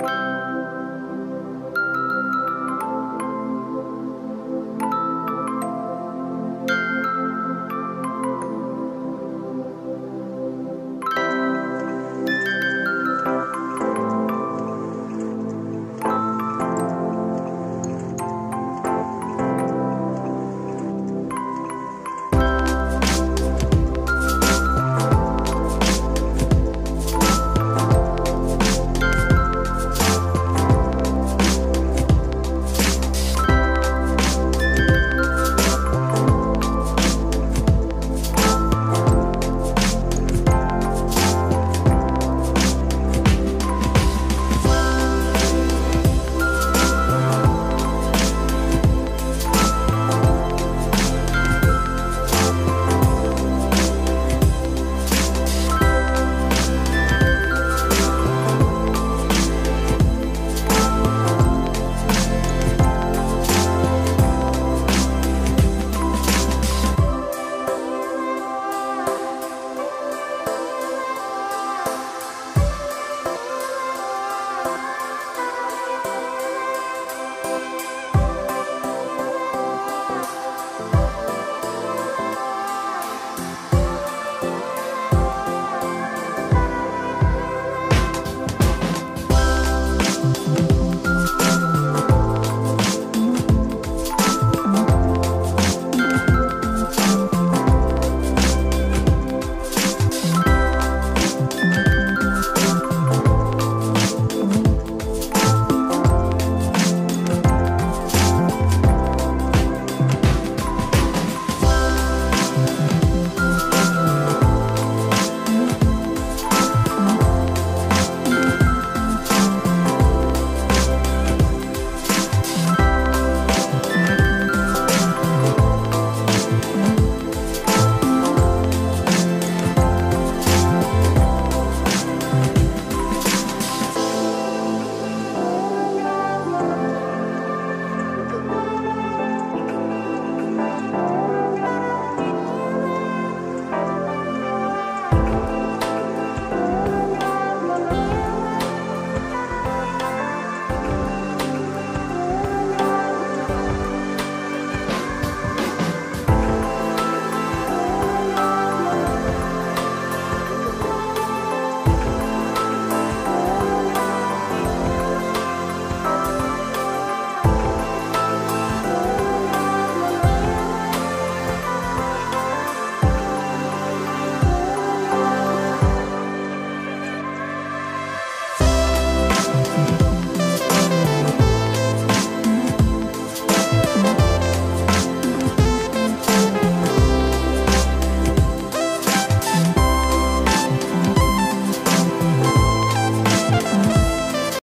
you